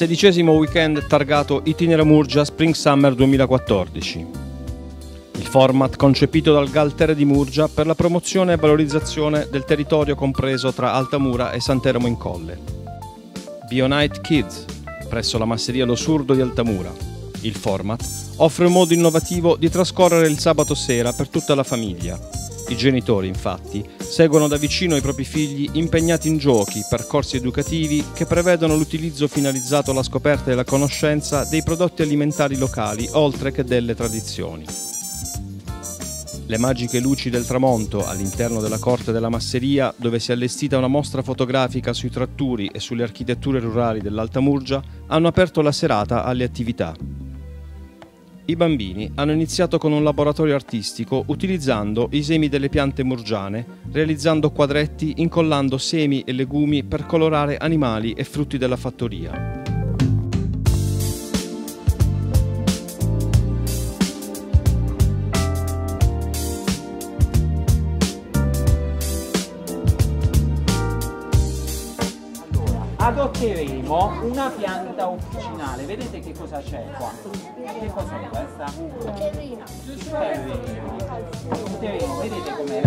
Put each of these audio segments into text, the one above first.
Sedicesimo weekend targato Itinera Murgia Spring Summer 2014. Il format concepito dal Galtere di Murgia per la promozione e valorizzazione del territorio compreso tra Altamura e Santeramo in Colle. Bionite Kids, presso la masseria Lo Surdo di Altamura. Il format offre un modo innovativo di trascorrere il sabato sera per tutta la famiglia. I genitori, infatti, seguono da vicino i propri figli impegnati in giochi, percorsi educativi che prevedono l'utilizzo finalizzato alla scoperta e alla conoscenza dei prodotti alimentari locali, oltre che delle tradizioni. Le magiche luci del tramonto all'interno della corte della masseria, dove si è allestita una mostra fotografica sui tratturi e sulle architetture rurali dell'Alta Murgia, hanno aperto la serata alle attività. I bambini hanno iniziato con un laboratorio artistico utilizzando i semi delle piante murgiane, realizzando quadretti incollando semi e legumi per colorare animali e frutti della fattoria. Adotteremo una pianta officinale. Vedete che cosa c'è qua? Che cos'è questa? Un terrino. Un terrino, vedete com'è?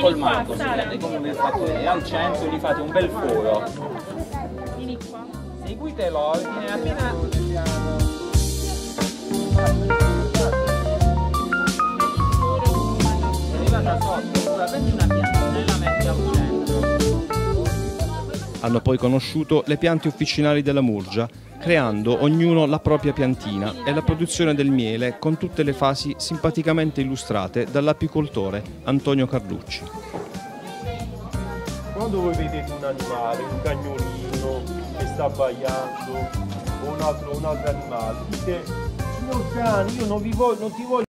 Colmato, si prende come vi ho fatto vedere. Al centro gli fate un bel foro. Seguite l'ordine appena... Arrivata sotto, ora prendi una pianta Hanno poi conosciuto le piante officinali della Murgia, creando ognuno la propria piantina e la produzione del miele con tutte le fasi simpaticamente illustrate dall'apicoltore Antonio Carlucci. Quando voi vedete un animale, un cagnolino che sta abbaiando o un altro, un altro animale, dite signor cane, io non, voglio, non ti voglio